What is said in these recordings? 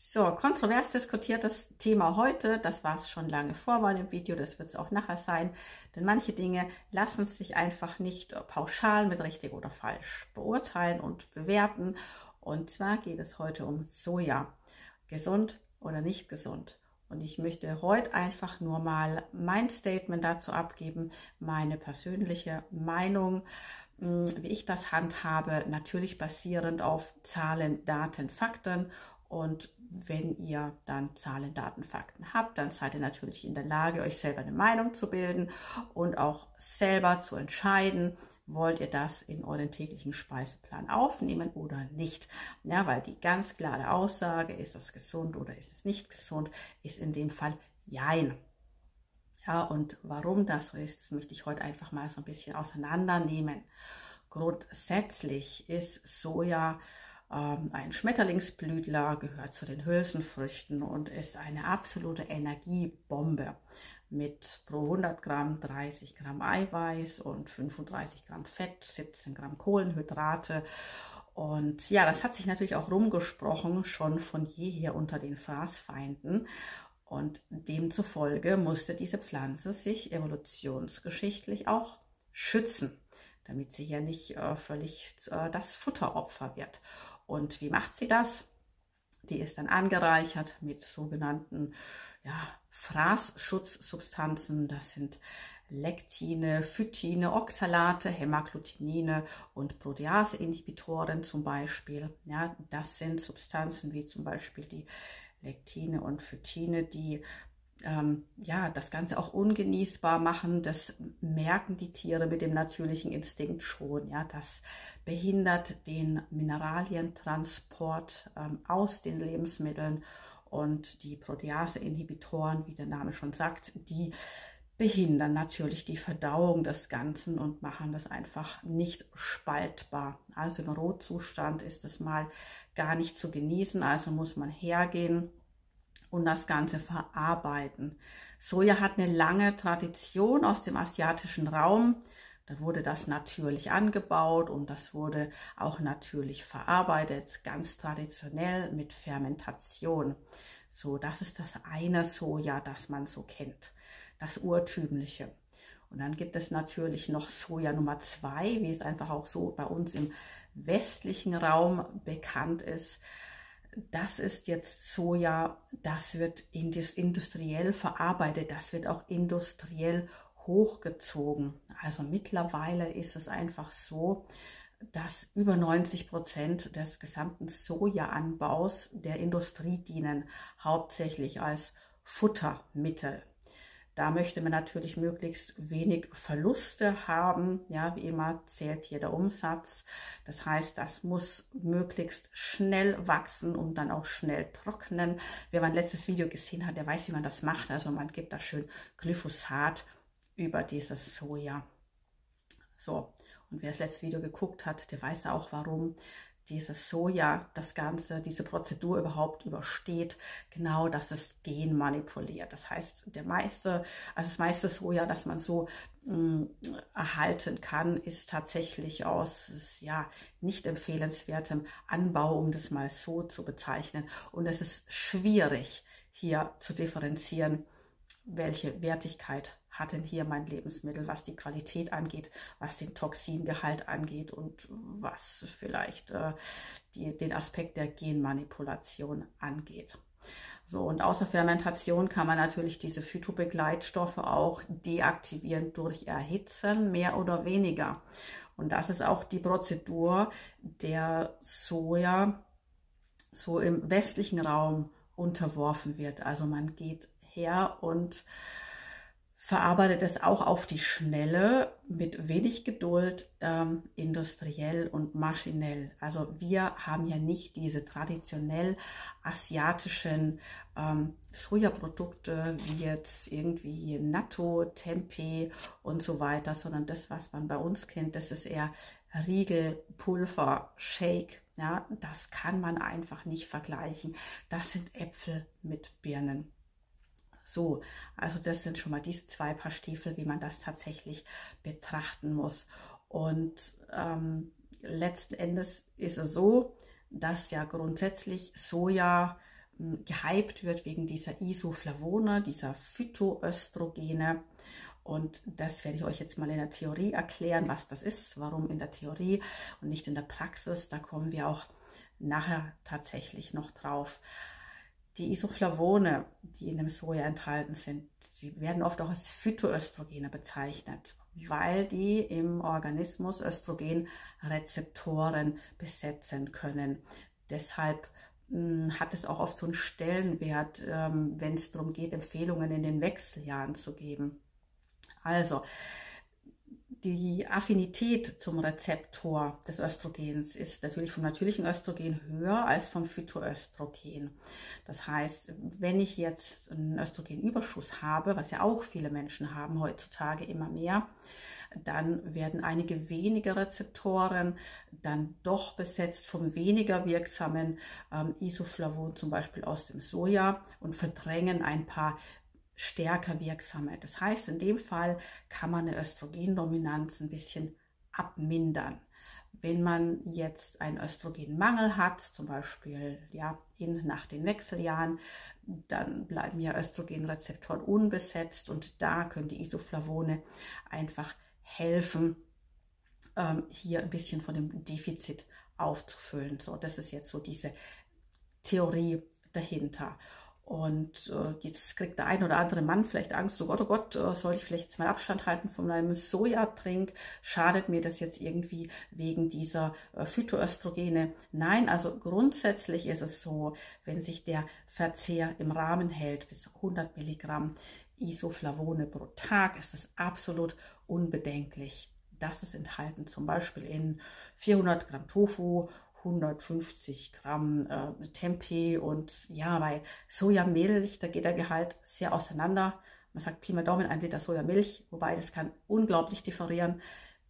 So, kontrovers diskutiertes Thema heute. Das war es schon lange vor meinem Video. Das wird es auch nachher sein. Denn manche Dinge lassen sich einfach nicht pauschal mit richtig oder falsch beurteilen und bewerten. Und zwar geht es heute um Soja. Gesund oder nicht gesund. Und ich möchte heute einfach nur mal mein Statement dazu abgeben, meine persönliche Meinung, hm, wie ich das handhabe, natürlich basierend auf Zahlen, Daten, Fakten und wenn ihr dann Zahlen, Daten, Fakten habt, dann seid ihr natürlich in der Lage, euch selber eine Meinung zu bilden und auch selber zu entscheiden, wollt ihr das in euren täglichen Speiseplan aufnehmen oder nicht. Ja, weil die ganz klare Aussage, ist das gesund oder ist es nicht gesund, ist in dem Fall Jein. Ja, und warum das so ist, das möchte ich heute einfach mal so ein bisschen auseinandernehmen. Grundsätzlich ist Soja ein Schmetterlingsblütler, gehört zu den Hülsenfrüchten und ist eine absolute Energiebombe mit pro 100 Gramm 30 Gramm Eiweiß und 35 Gramm Fett, 17 Gramm Kohlenhydrate. Und ja, das hat sich natürlich auch rumgesprochen, schon von jeher unter den Fraßfeinden. Und demzufolge musste diese Pflanze sich evolutionsgeschichtlich auch schützen, damit sie ja nicht äh, völlig äh, das Futteropfer wird. Und wie macht sie das? Die ist dann angereichert mit sogenannten ja, Fraßschutzsubstanzen. Das sind Lektine, Phytine, Oxalate, Hämagglutinine und Protease-Inhibitoren zum Beispiel. Ja, das sind Substanzen wie zum Beispiel die Lektine und Phytine, die ähm, ja, das Ganze auch ungenießbar machen, das merken die Tiere mit dem natürlichen Instinkt schon. Ja, das behindert den Mineralientransport ähm, aus den Lebensmitteln und die Protease-Inhibitoren, wie der Name schon sagt, die behindern natürlich die Verdauung des Ganzen und machen das einfach nicht spaltbar. Also im Rotzustand ist es mal gar nicht zu genießen, also muss man hergehen und das Ganze verarbeiten. Soja hat eine lange Tradition aus dem asiatischen Raum. Da wurde das natürlich angebaut und das wurde auch natürlich verarbeitet, ganz traditionell mit Fermentation. So, das ist das eine Soja, das man so kennt, das urtümliche. Und dann gibt es natürlich noch Soja Nummer zwei, wie es einfach auch so bei uns im westlichen Raum bekannt ist das ist jetzt Soja, das wird industriell verarbeitet, das wird auch industriell hochgezogen. Also mittlerweile ist es einfach so, dass über 90 Prozent des gesamten Sojaanbaus der Industrie dienen, hauptsächlich als Futtermittel. Da möchte man natürlich möglichst wenig Verluste haben. Ja, wie immer zählt hier der Umsatz. Das heißt, das muss möglichst schnell wachsen und dann auch schnell trocknen. Wer mein letztes Video gesehen hat, der weiß, wie man das macht. Also man gibt da schön Glyphosat über dieses Soja. So, und wer das letzte Video geguckt hat, der weiß auch warum dieses Soja das Ganze, diese Prozedur überhaupt übersteht, genau, dass es genmanipuliert. Das heißt, der meiste, also das meiste Soja, das man so mh, mm, erhalten kann, ist tatsächlich aus ja nicht empfehlenswertem Anbau, um das mal so zu bezeichnen. Und es ist schwierig hier zu differenzieren, welche Wertigkeit hat denn hier mein Lebensmittel, was die Qualität angeht, was den Toxingehalt angeht und was vielleicht äh, die, den Aspekt der Genmanipulation angeht. So, und außer Fermentation kann man natürlich diese Phytobegleitstoffe auch deaktivieren durch Erhitzen, mehr oder weniger. Und das ist auch die Prozedur, der Soja so im westlichen Raum unterworfen wird. Also man geht her und verarbeitet es auch auf die Schnelle mit wenig Geduld, ähm, industriell und maschinell. Also wir haben ja nicht diese traditionell asiatischen ähm, Sojaprodukte wie jetzt irgendwie Natto, Tempeh und so weiter, sondern das, was man bei uns kennt, das ist eher Riegel, Pulver, Shake. Ja, das kann man einfach nicht vergleichen. Das sind Äpfel mit Birnen. So, also das sind schon mal diese zwei Paar Stiefel, wie man das tatsächlich betrachten muss. Und ähm, letzten Endes ist es so, dass ja grundsätzlich Soja hm, gehypt wird wegen dieser Isoflavone, dieser Phytoöstrogene. Und das werde ich euch jetzt mal in der Theorie erklären, was das ist, warum in der Theorie und nicht in der Praxis. Da kommen wir auch nachher tatsächlich noch drauf. Die Isoflavone, die in dem Soja enthalten sind, die werden oft auch als Phytoöstrogene bezeichnet, weil die im Organismus Östrogenrezeptoren besetzen können. Deshalb hm, hat es auch oft so einen Stellenwert, ähm, wenn es darum geht, Empfehlungen in den Wechseljahren zu geben. Also, die Affinität zum Rezeptor des Östrogens ist natürlich vom natürlichen Östrogen höher als vom Phytoöstrogen. Das heißt, wenn ich jetzt einen Östrogenüberschuss habe, was ja auch viele Menschen haben heutzutage immer mehr, dann werden einige weniger Rezeptoren dann doch besetzt vom weniger wirksamen ähm, Isoflavon, zum Beispiel aus dem Soja, und verdrängen ein paar stärker wirksame. Das heißt, in dem Fall kann man eine Östrogendominanz ein bisschen abmindern. Wenn man jetzt einen Östrogenmangel hat, zum Beispiel ja, in, nach den Wechseljahren, dann bleiben ja Östrogenrezeptoren unbesetzt und da können die Isoflavone einfach helfen, ähm, hier ein bisschen von dem Defizit aufzufüllen. So, das ist jetzt so diese Theorie dahinter. Und äh, jetzt kriegt der ein oder andere Mann vielleicht Angst, so Gott, oh Gott, äh, soll ich vielleicht jetzt mal Abstand halten von meinem Sojatrink? Schadet mir das jetzt irgendwie wegen dieser äh, Phytoöstrogene? Nein, also grundsätzlich ist es so, wenn sich der Verzehr im Rahmen hält, bis 100 Milligramm Isoflavone pro Tag, ist das absolut unbedenklich. Das ist enthalten zum Beispiel in 400 Gramm Tofu 150 Gramm äh, Tempeh und ja, bei Sojamilch, da geht der Gehalt sehr auseinander. Man sagt Pi mal Daumen ein Liter Sojamilch, wobei das kann unglaublich differieren,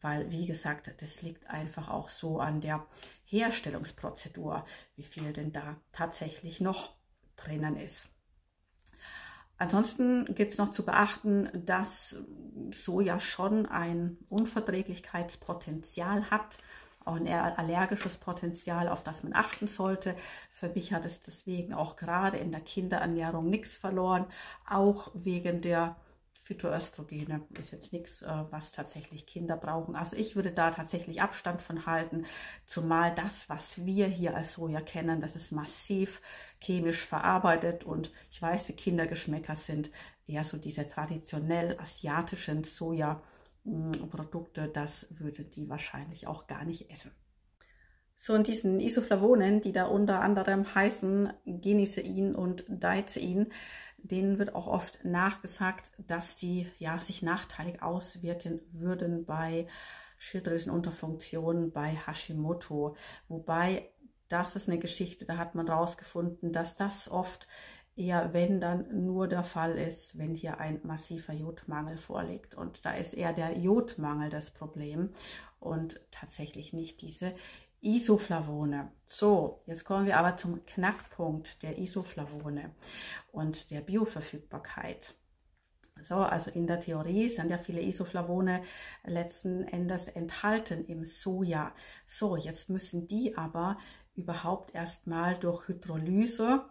weil wie gesagt, das liegt einfach auch so an der Herstellungsprozedur, wie viel denn da tatsächlich noch drinnen ist. Ansonsten gibt es noch zu beachten, dass Soja schon ein Unverträglichkeitspotenzial hat auch ein allergisches Potenzial, auf das man achten sollte. Für mich hat es deswegen auch gerade in der Kinderernährung nichts verloren, auch wegen der Phytoöstrogene ist jetzt nichts, äh, was tatsächlich Kinder brauchen. Also ich würde da tatsächlich Abstand von halten, zumal das, was wir hier als Soja kennen, das ist massiv chemisch verarbeitet und ich weiß, wie Kindergeschmäcker sind, eher so diese traditionell asiatischen Soja. Produkte, das würde die wahrscheinlich auch gar nicht essen. So, und diesen Isoflavonen, die da unter anderem heißen Genisein und Daizein, denen wird auch oft nachgesagt, dass die ja, sich nachteilig auswirken würden bei Schilddrüsenunterfunktion, bei Hashimoto. Wobei, das ist eine Geschichte, da hat man rausgefunden, dass das oft eher, wenn dann nur der Fall ist, wenn hier ein massiver Jodmangel vorliegt. Und da ist eher der Jodmangel das Problem und tatsächlich nicht diese Isoflavone. So, jetzt kommen wir aber zum Knackpunkt der Isoflavone und der Bioverfügbarkeit. So, also in der Theorie sind ja viele Isoflavone letzten Endes enthalten im Soja. So, jetzt müssen die aber überhaupt erstmal durch Hydrolyse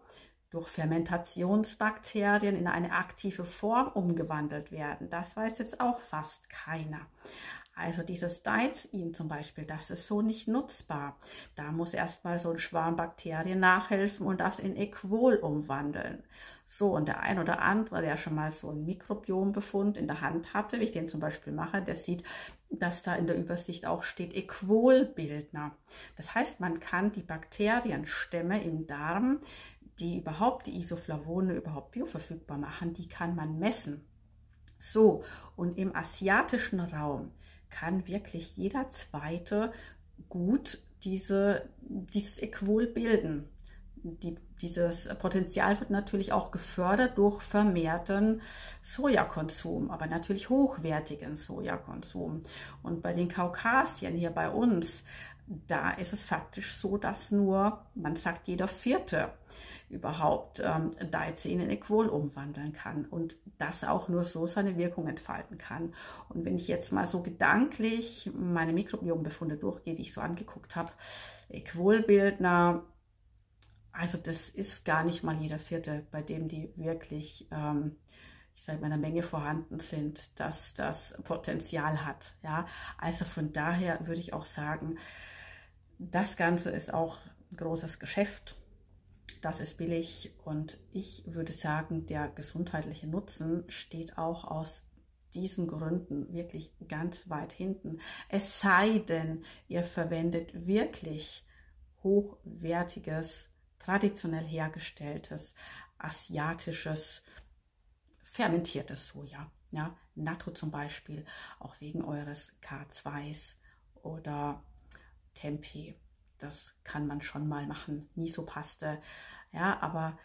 durch Fermentationsbakterien in eine aktive Form umgewandelt werden. Das weiß jetzt auch fast keiner. Also dieses Deizin zum Beispiel, das ist so nicht nutzbar. Da muss erstmal so ein Schwarm Bakterien nachhelfen und das in Equol umwandeln. So, und der ein oder andere, der schon mal so einen Mikrobiombefund in der Hand hatte, wie ich den zum Beispiel mache, der sieht, dass da in der Übersicht auch steht Equolbildner. Das heißt, man kann die Bakterienstämme im Darm die überhaupt die Isoflavone überhaupt bioverfügbar machen, die kann man messen. So, und im asiatischen Raum kann wirklich jeder Zweite gut diese, dieses Equol bilden. Die, dieses Potenzial wird natürlich auch gefördert durch vermehrten Sojakonsum, aber natürlich hochwertigen Sojakonsum. Und bei den Kaukasien hier bei uns, da ist es faktisch so, dass nur, man sagt jeder Vierte, überhaupt ähm, Daizin in Equol umwandeln kann und das auch nur so seine Wirkung entfalten kann. Und wenn ich jetzt mal so gedanklich meine Mikrobiombefunde durchgehe, die ich so angeguckt habe, Equolbildner also das ist gar nicht mal jeder Vierte, bei dem die wirklich, ähm, ich sage mal, in einer Menge vorhanden sind, dass das Potenzial hat. Ja, also von daher würde ich auch sagen, das Ganze ist auch ein großes Geschäft. Das ist billig und ich würde sagen, der gesundheitliche Nutzen steht auch aus diesen Gründen wirklich ganz weit hinten. Es sei denn, ihr verwendet wirklich hochwertiges, traditionell hergestelltes, asiatisches, fermentiertes Soja. Ja, Natto zum Beispiel, auch wegen eures K2s oder Tempeh. Das kann man schon mal machen. Miso-Paste. Ja, aber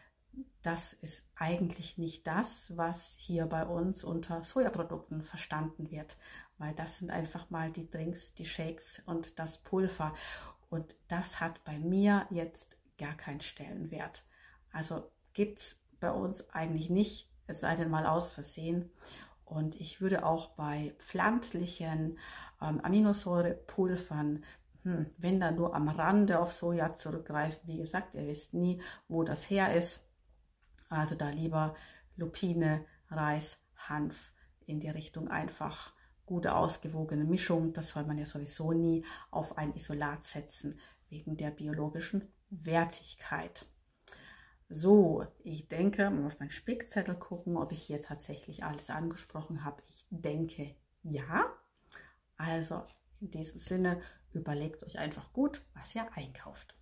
das ist eigentlich nicht das, was hier bei uns unter Sojaprodukten verstanden wird, weil das sind einfach mal die Drinks, die Shakes und das Pulver. Und das hat bei mir jetzt gar keinen Stellenwert. Also gibt es bei uns eigentlich nicht, es sei denn mal aus Versehen. Und ich würde auch bei pflanzlichen ähm, Aminosäurepulvern hm, wenn da nur am Rande auf Soja zurückgreifen, wie gesagt, ihr wisst nie, wo das her ist. Also da lieber Lupine, Reis, Hanf in die Richtung einfach gute ausgewogene Mischung. Das soll man ja sowieso nie auf ein Isolat setzen, wegen der biologischen Wertigkeit. So, ich denke, mal auf meinen Spickzettel gucken, ob ich hier tatsächlich alles angesprochen habe. Ich denke, ja. Also in diesem Sinne, überlegt euch einfach gut, was ihr einkauft.